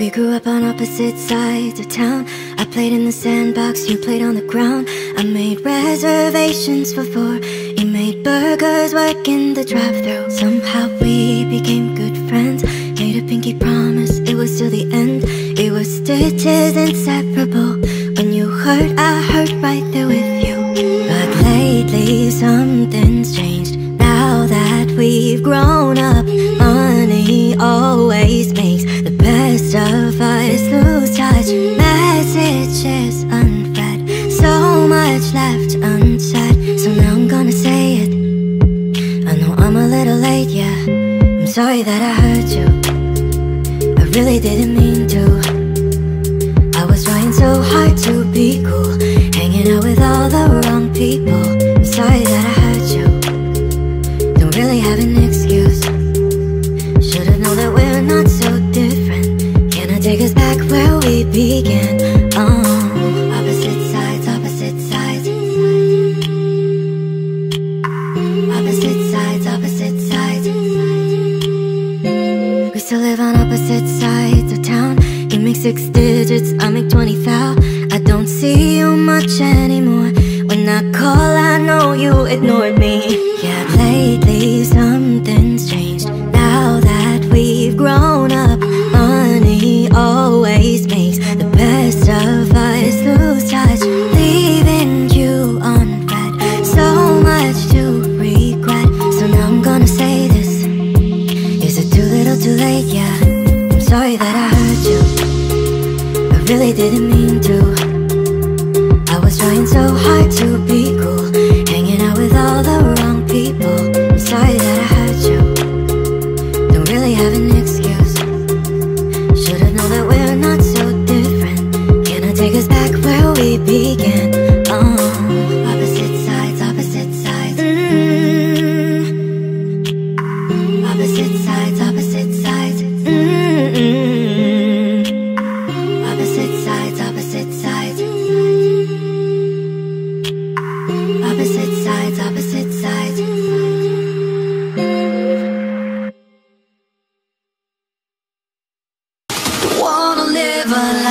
We grew up on opposite sides of town. I played in the sandbox, you played on the ground. I made reservations for four. You made burgers working the drive-thru Somehow we became good friends. Made a pinky promise, it was till the end. It was stitches inseparable. When you hurt, I hurt grown up Money always makes the best of us. Lose touch Messages unread. So much left unsaid. So now I'm gonna say it. I know I'm a little late, yeah. I'm sorry that I hurt you. I really didn't mean began? Oh, uh, opposite sides, opposite sides. Opposite sides, opposite sides. We still live on opposite sides of town. You make six digits, I make 20 thou. I don't see you much anymore. When I call, I know you ignored me. Yeah, lately something Sorry that I hurt you. I really didn't mean to never